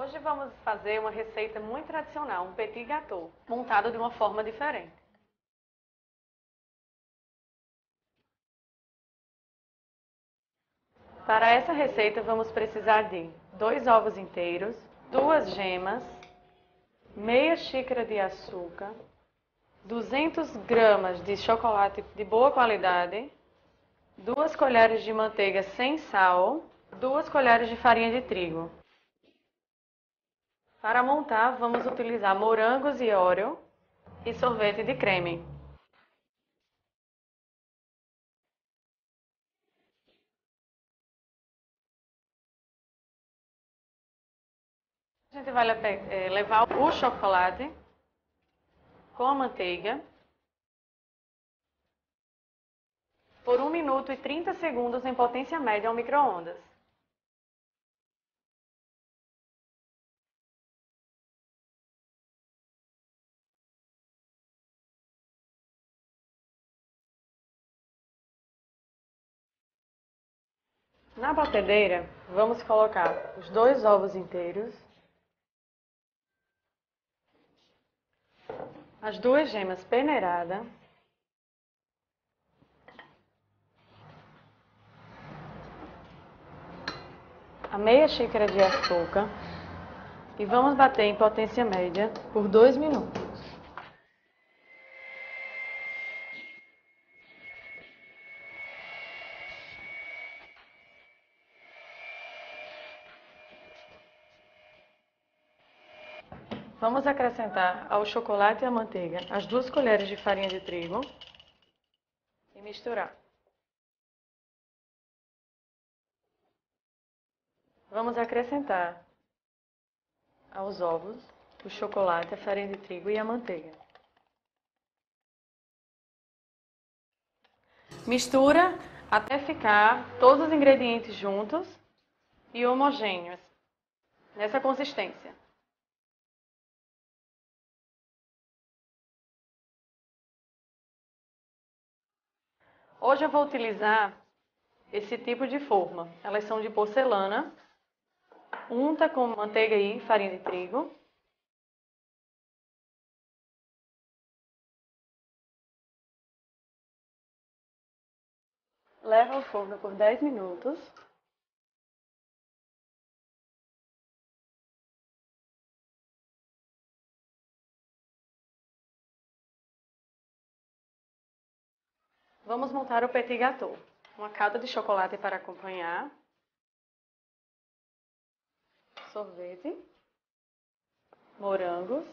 Hoje vamos fazer uma receita muito tradicional, um petit gâteau, montado de uma forma diferente. Para essa receita vamos precisar de dois ovos inteiros, duas gemas, meia xícara de açúcar, 200 gramas de chocolate de boa qualidade, duas colheres de manteiga sem sal, duas colheres de farinha de trigo. Para montar, vamos utilizar morangos e óleo e sorvete de creme. A gente vai eh, levar o chocolate com a manteiga por 1 minuto e 30 segundos em potência média ao micro-ondas. Na batedeira, vamos colocar os dois ovos inteiros, as duas gemas peneiradas, a meia xícara de açúcar. E vamos bater em potência média por dois minutos. Vamos acrescentar ao chocolate e à manteiga as duas colheres de farinha de trigo e misturar. Vamos acrescentar aos ovos o chocolate, a farinha de trigo e a manteiga. Mistura até ficar todos os ingredientes juntos e homogêneos, nessa consistência. Hoje eu vou utilizar esse tipo de forma. Elas são de porcelana, unta com manteiga e farinha de trigo. Leva ao forno por 10 minutos. Vamos montar o petit gâteau. Uma calda de chocolate para acompanhar. Sorvete. Morangos.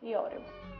E óleo.